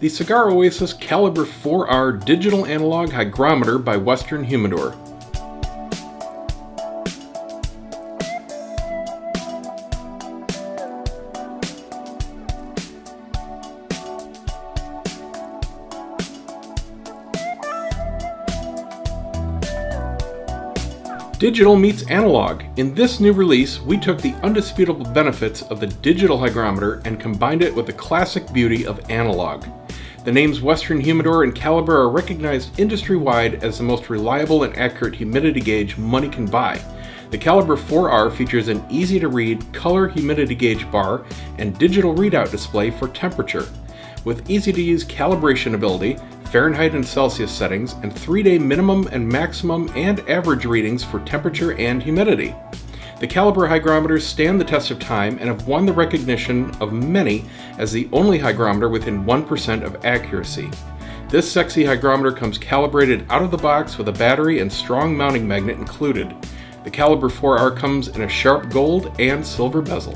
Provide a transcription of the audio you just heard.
the Cigar Oasis Caliber 4R digital analog hygrometer by Western Humidor. Digital meets analog. In this new release, we took the undisputable benefits of the digital hygrometer and combined it with the classic beauty of analog. The names Western Humidor and Caliber are recognized industry-wide as the most reliable and accurate humidity gauge money can buy. The Caliber 4R features an easy-to-read color humidity gauge bar and digital readout display for temperature. With easy-to-use calibration ability, Fahrenheit and Celsius settings, and three day minimum and maximum and average readings for temperature and humidity. The Caliber hygrometers stand the test of time and have won the recognition of many as the only hygrometer within 1% of accuracy. This sexy hygrometer comes calibrated out of the box with a battery and strong mounting magnet included. The Caliber 4R comes in a sharp gold and silver bezel.